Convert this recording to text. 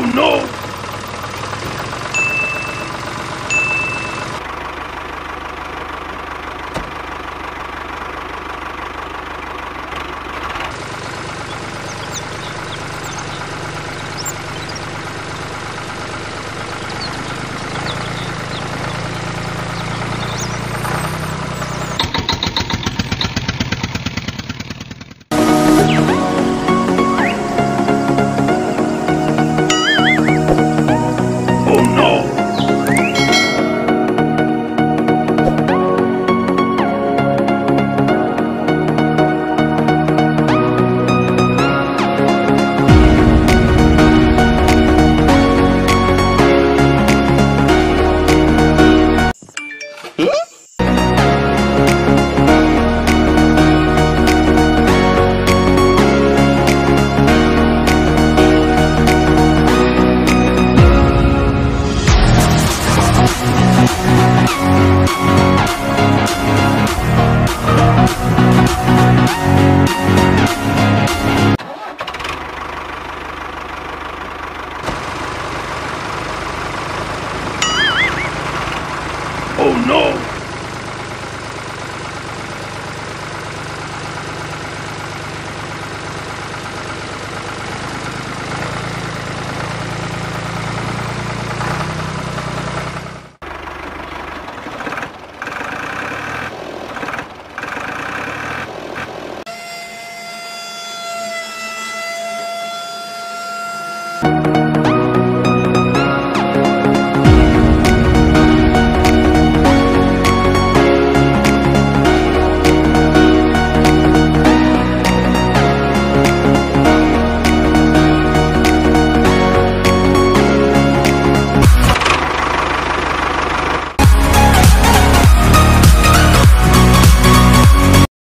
Oh no! 응? We'll be right back.